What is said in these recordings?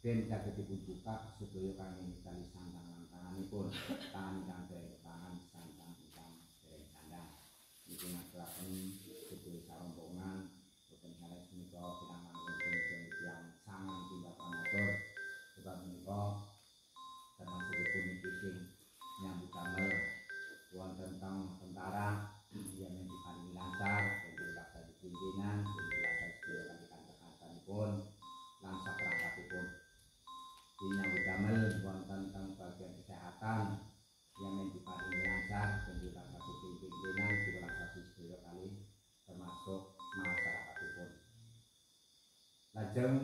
ben saged dipunbuka sedaya kangge kali sandang lan tanganipun tangan sampai tangan tangan sandang ingkang dereng sandang niki ini. Yang menjadi langkah dan juga satu pimpinan kali termasuk masyarakat pun. Lajeng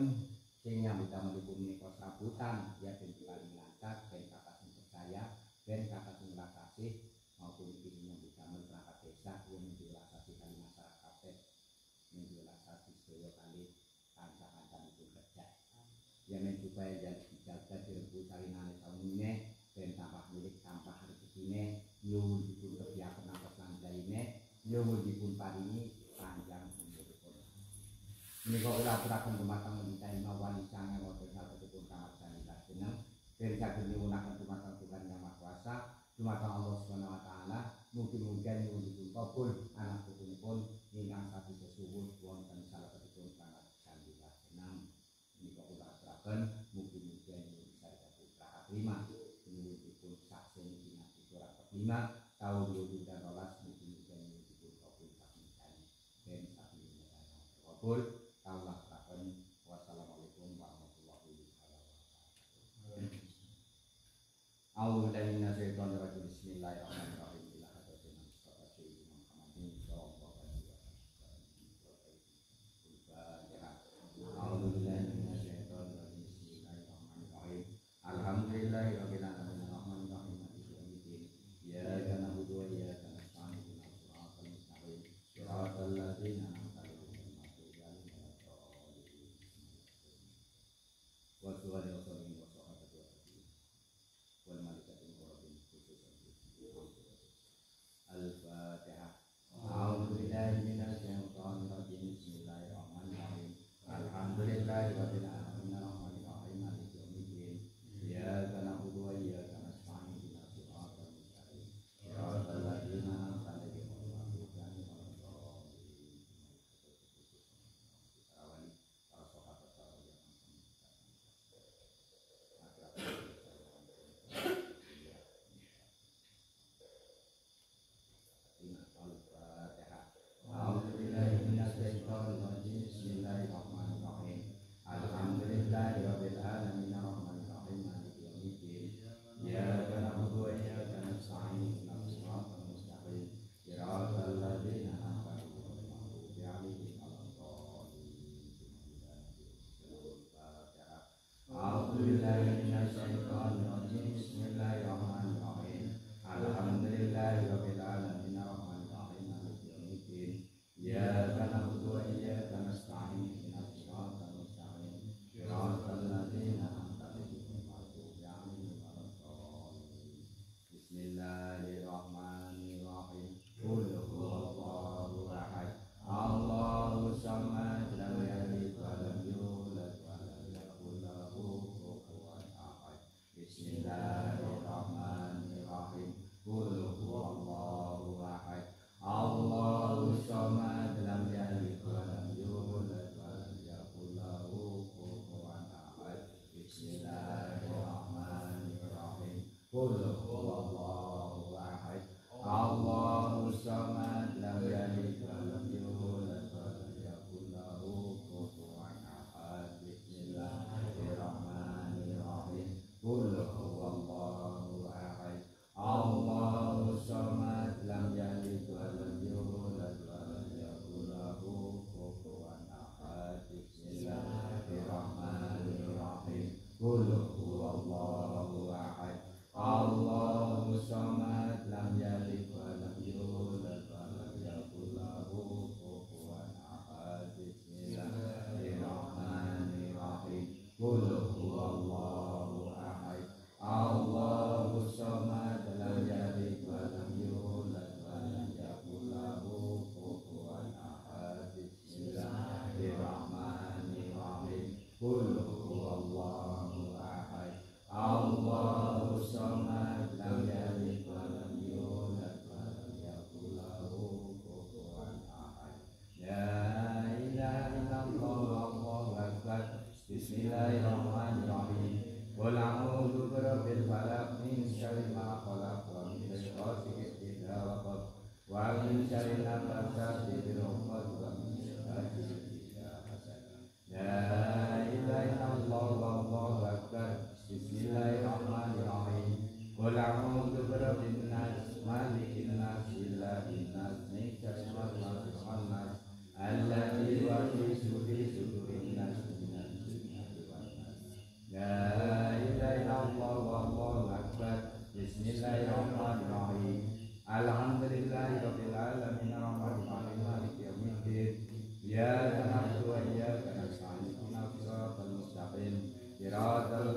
sing bisa menipu menikah serabutan ya dan kali langkah dan kata sing percaya dan kata sing kasih maupun ini yang damel perangkat desa yang menjadi masyarakat menjadi satu sedaya kali kancah-kancah itu kerja yang mencoba yang dijaga direbut salinannya ini nyuwun dipun kebiakan apa tanda ini nyuwun dipun paringi panjang umur. Menika ora terakan kemat Nah, tahun 2018 mungkin juga mengikuti kabul kali dan satu ini kabul kaulah wassalamualaikum warahmatullahi wabarakatuh. Auzu billahi minasyaitonir rajim. Bismillahirrahmanirrahim. God the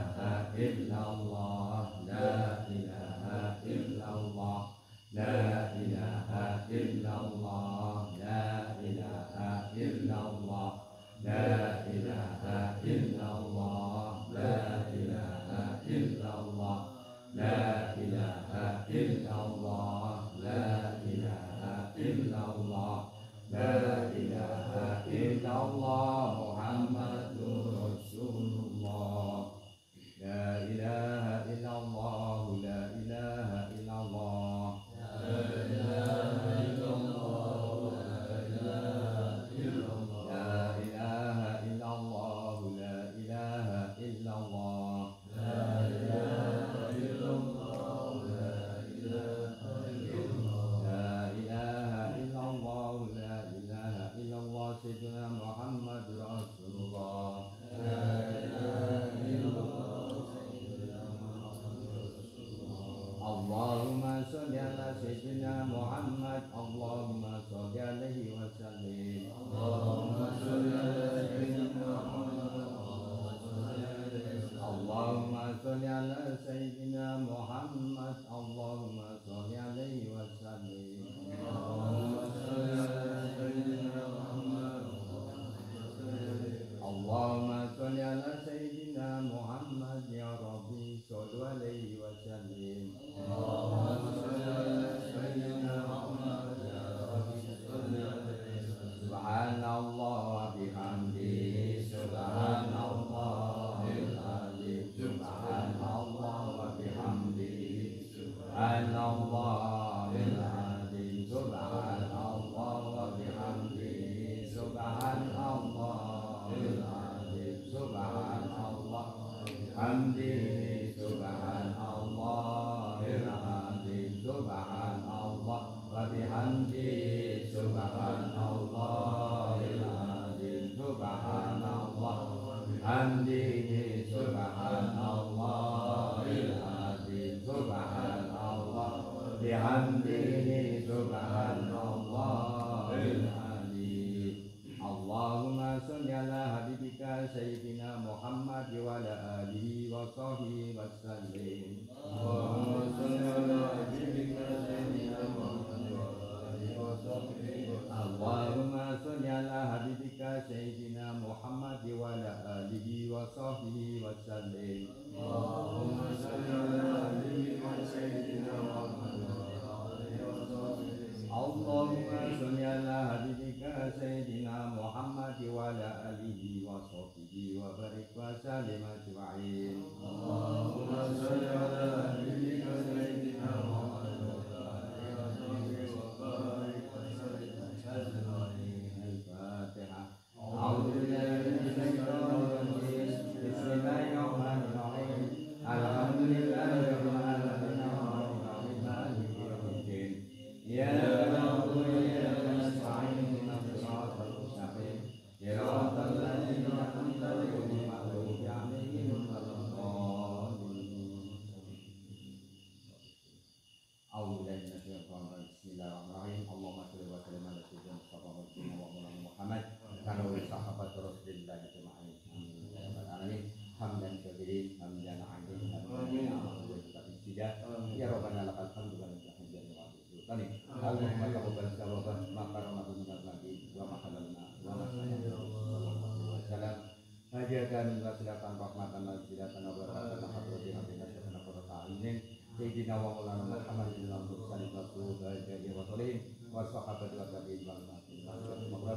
Muhammad wa ala alihi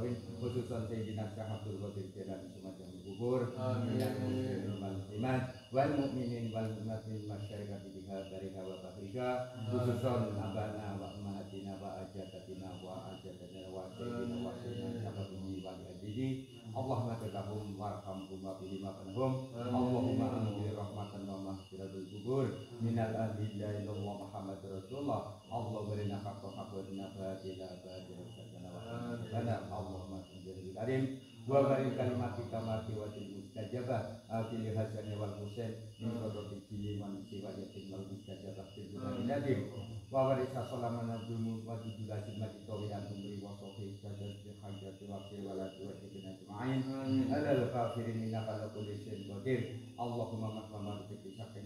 makrabin khususan sayyidina Syekh Abdul Qadir Jailani Sumajang kubur muslimin wal muslimat wal mu'minin wal mu'minatin masyarakat biha dari hawa bahrika khususan abana wa ummahatina wa ajadatina wa ajadatina wa sayyidina wa sayyidina syababini wa ajidi Allahumma tegahum warhamhum wa bilima panhum Allahumma anjir rahmatan wa mahfiratul kubur. Minal ahli la ilallah Muhammad Rasulullah. Allah barina haqqa haqqa badila badila sadana wa sadana Allahumma anjir karim wa barik kalimatika mati wa til mustajabah. Afil hasan wal husain min qadati jili man siwa yatim wal mustajabah. Fil nadim wa warisa salamana bil wa julasin mati tawi an tumri wa sofi sajad bi hajati wa fil wa alal kafirin qadir Allahumma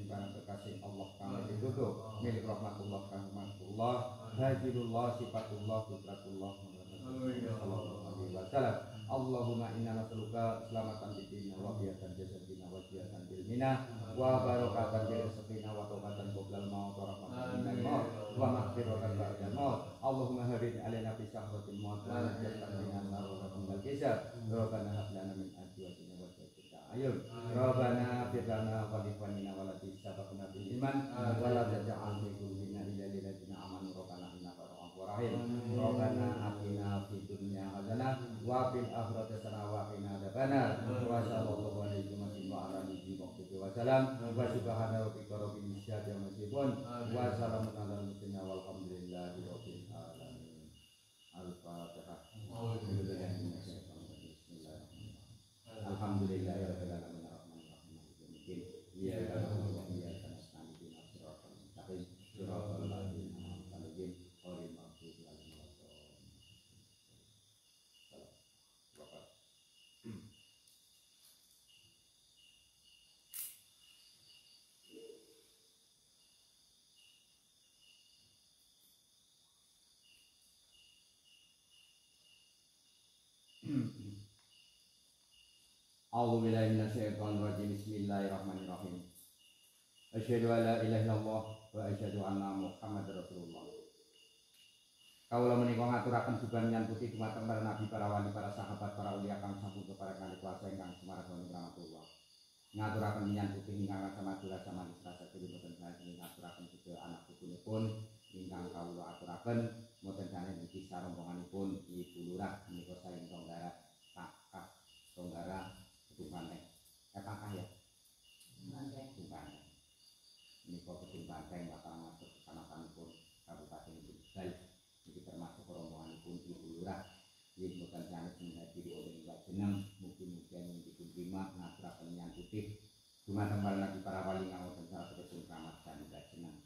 barang kekasih Allah kami ditutup. Milik rahmatullah rahmatullah hajirullah sifatullah putratullah sallallahu alaihi wasallam Allahumma inna nas'aluka selamatan di dunia wa biyatan jasadina wa biyatan ilmina wa barakatan bil rizqina wa tawbatan qoblal maut wa rahmatan minal maut wa maghfiratan ba'dal maut. Allahumma harin alaina fi sahratil maut wa najatan minan nar wa minal kisab Rabbana hab lana min azwajina wa dhurriyyatina ayun. Rabbana fir lana wa li ikhwanina wa lati sabaqna bil iman wa la taj'al fi qulubina illa lil ladzina amanu. Rabbana innaka ra'ufur rahim. Rabbana wa fil akhirati hasanah wa qina adzabannar wa sallallahu alaihi wa ala alihi wa sahbihi wa sallam wa subhana rabbika rabbil izzati amma yasifun wa salamun alal A'udzu billahi minasyaitonir rajim. Bismillahirrahmanirrahim. Asyhadu an la ilaha illallah wa asyhadu anna Muhammadar Rasulullah. Kaula menika ngaturaken suban putih dumateng para nabi, para wali, para sahabat, para ulia kang sampun kepada kali kuasa ingkang sumaraga rahmatullah. Ngaturaken minyan putih ingkang rasa madura sama rasa kudu boten sae ngaturaken juga anak putunipun ingkang kawula aturaken mboten jane niki sarombonganipun Ibu Lurah menika saking Tonggara Kakak Tonggara Gedung Banteng. Eh kakak ya? Banteng. Menika Gedung Banteng bakal masuk kecamatanipun Kabupaten Tegal. Niki termasuk rombonganipun Ibu Lurah. Yen boten sanes menghadiri oleh Mbak Jeneng, mugi-mugi dipun terima ngaturaken yang putih. Dumateng para para wali ngawoten salah ketepun keramat dan Jeneng.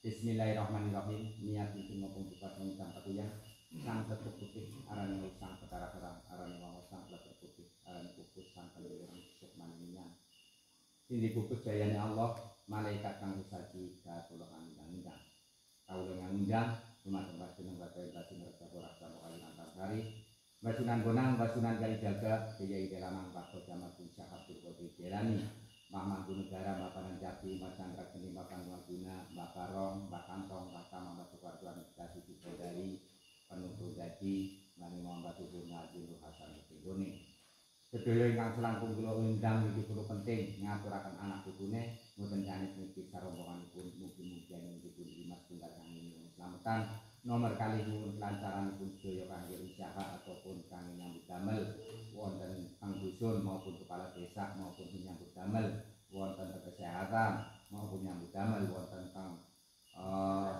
Bismillahirrahmanirrahim. Niat iki ngopong buka sang takuyang. Sang tetep putih sang petara-tara arane wong sang tetep putih arane kukus sang kelirang sukman minyak. Ini kukus jayane Allah, malaikat kang sesaji katulungan ingkang Kawula ngundang dumateng panjenengan bapak batin rasa ora sama kali antarsari. Basunan Bonang, Basunan Kali Jaga, Kiai Delamang Pak Jamal bin Syekh Abdul Qadir Jelani, Mbah Mangku Negara, Mbah Panan Jati, Mbah Chandra Geni, Mbah Kangguang Guna, Mbah Karong, Mbah Kantong, Mbah Tamang, Mbah Sukarto, Administrasi Bidodari, Penutup Jadi, Mbah Nimam Mbah Tubuh Nabi Nur Hasan Ketingguni. Sedaya ingkang selangkung kula undang iki kulo penting ngaturaken anak putune mboten sanes niki sarombonganipun mugi-mugi yen dipun dimas tunggal kang slametan nomor kali kelancaranipun sedaya kangge usaha ataupun kangge nyambut damel. Wonten kang dusun maupun kepala desa maupun nyambut damel wonten kesehatan maupun nyambut damel wonten kang eh,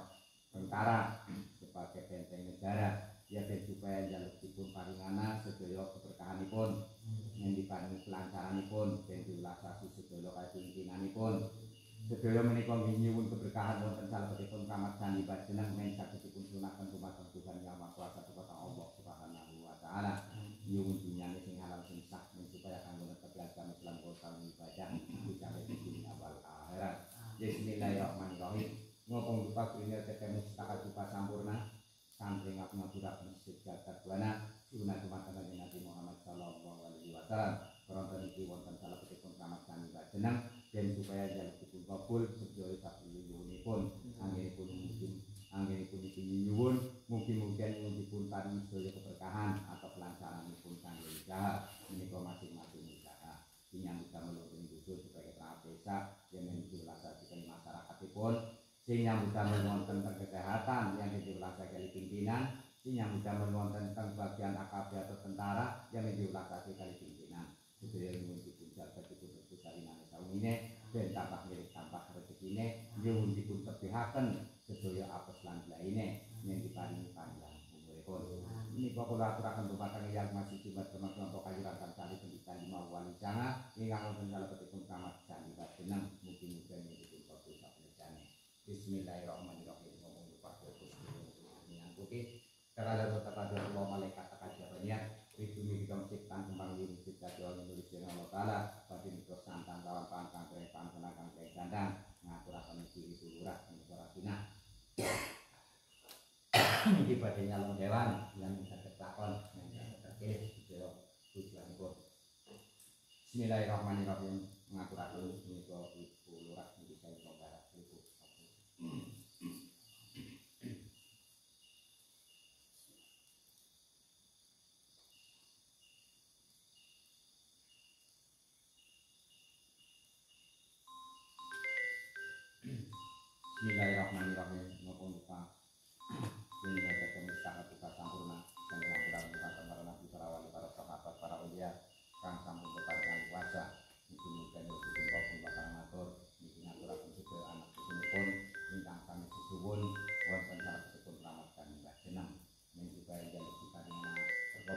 tentara sebagai benteng negara. Ya ben supaya jaluk dipun paringana sedaya keberkahanipun yang diparingi kelancaranipun ben diulasasi sedaya kapimpinanipun. Sedaya menika nyuwun keberkahan wonten salebetipun kamar sandi panjenengan men sagedipun sunaken dumateng Tuhan Yang Maha Kuasa dumateng Allah Subhanahu wa taala. Nyuwun dunyane sing halal sing sah supaya kanggo netep agama Islam kota ibadah bisa di dunia wal akhirat. Bismillahirrahmanirrahim. Ngopong lupa kuliner teteh mustaka dupa sampurna. Santri ngap ngapura masjid jagat buana. Sunah dumateng kanjeng Nabi Muhammad sallallahu alaihi wasallam. Keronton iki wonten salebetipun kamar sami jeneng dan supaya jaluk dipun kabul sedaya sakliyunipun nyuwun mungkin-mungkin yang dipun paringi sedaya keberkahan atau kelancaran pun kangge usaha menika masing-masing usaha menyambut damel ing dusun sebagai perangkat desa yang dilaksanakan masyarakatipun sing nyambut damel wonten kesehatan yang dilaksanakan pimpinan. Sing nyambut damel wonten teng bagian AKP atau tentara yang dilaksanakan kali pimpinan. Sedaya nyuwun dipun jaga dipun salinane saumine ben tambah milik tambah rezekine nyuwun dipun tebihaken sedaya apes lan lainnya. Yang diparingi panjang. Ini kula aturaken dumateng yang masih jimat kemas kelompok kajiran kali pendidikan lima wali sana ingkang wonten kalebetipun kamat sandi jeneng mugi-mugi. Bismillahirrahmanirrahim. Ngomong lupa fokus nyangkuti Karena tetap ada Allah malaikat kajiannya Riduni kita menciptakan kembang diri kita jual menulis dengan Allah Ta'ala Badi mikro santang lawan pangkang kering pangkang kering kering gandang Ngakurakan diri dulurat Menurut Rabbina Iki badhe nyalon hewan yang saged takon terkait sedaya tujuanipun. Bismillahirrahmanirrahim. Ngaturaken menika Ibu Lurah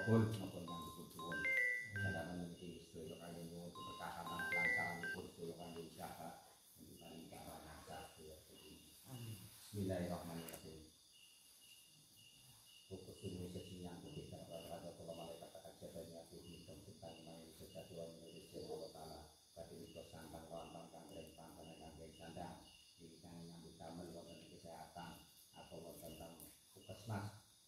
terkabul maupun yang nyuwun keberkahan usaha dan kita minta nasa Bismillahirrahmanirrahim fokus ini yang kita ada kalau malaikat akan jadinya Indonesia Allah Taala tapi itu santang sandang ini yang kesehatan atau tentang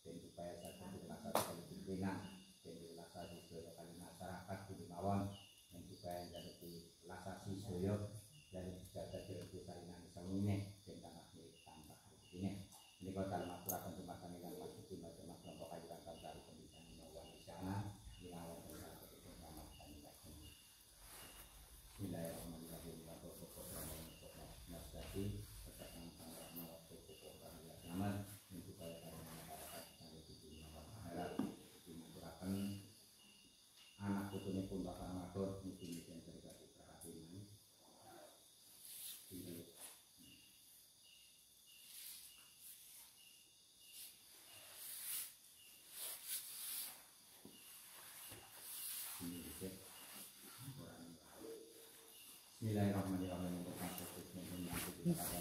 dan supaya satu dirasa sekali pimpinan dan dirasa sesuai kali masyarakat di mawon dan supaya jadi dilasasi sesuai dan jaga diri salinan semuanya dan tanah milik tambah ini ini kau dalam aturan jembatan yang masih di macam kelompok kajian dari pendidikan melawan di sana di awal dengan ketika selamatkan ini Bismillahirrahmanirrahim wa barakatuh nasdaqi tetapkan tanggal mawar pokok kami nyaman dan supaya kami masyarakat sampai di dunia akhirat dimaturakan anak putune pun bakal ngatur mungkin yang terjadi perhatian ini Bismillahirrahmanirrahim. Yang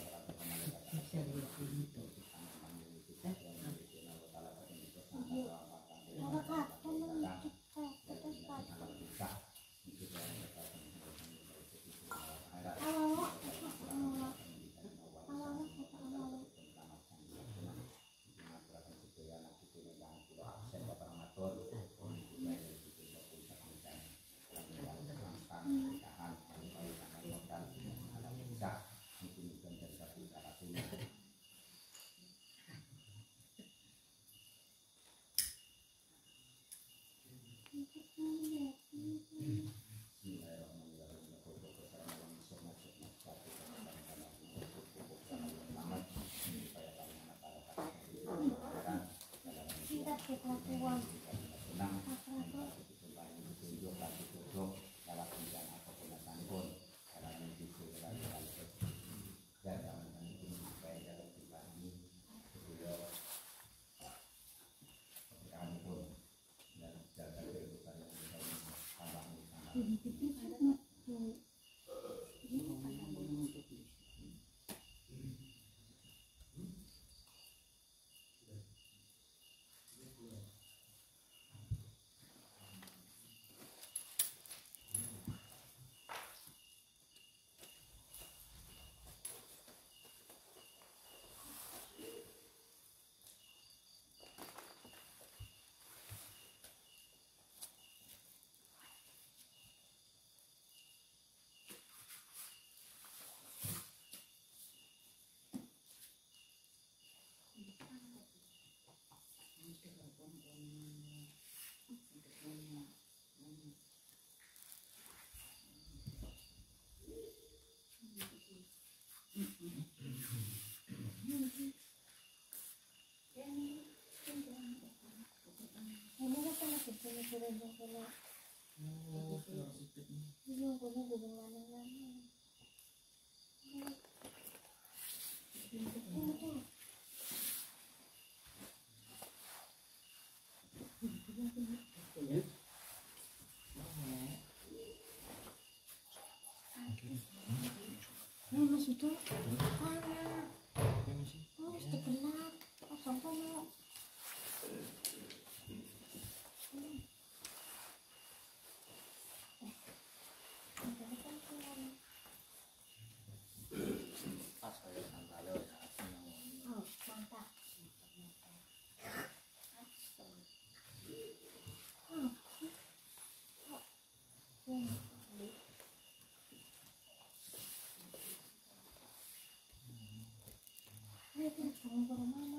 kena oh kena sikit ni ini aku ni gudung mana mana Masuk tu? Ah. 최근 정보로만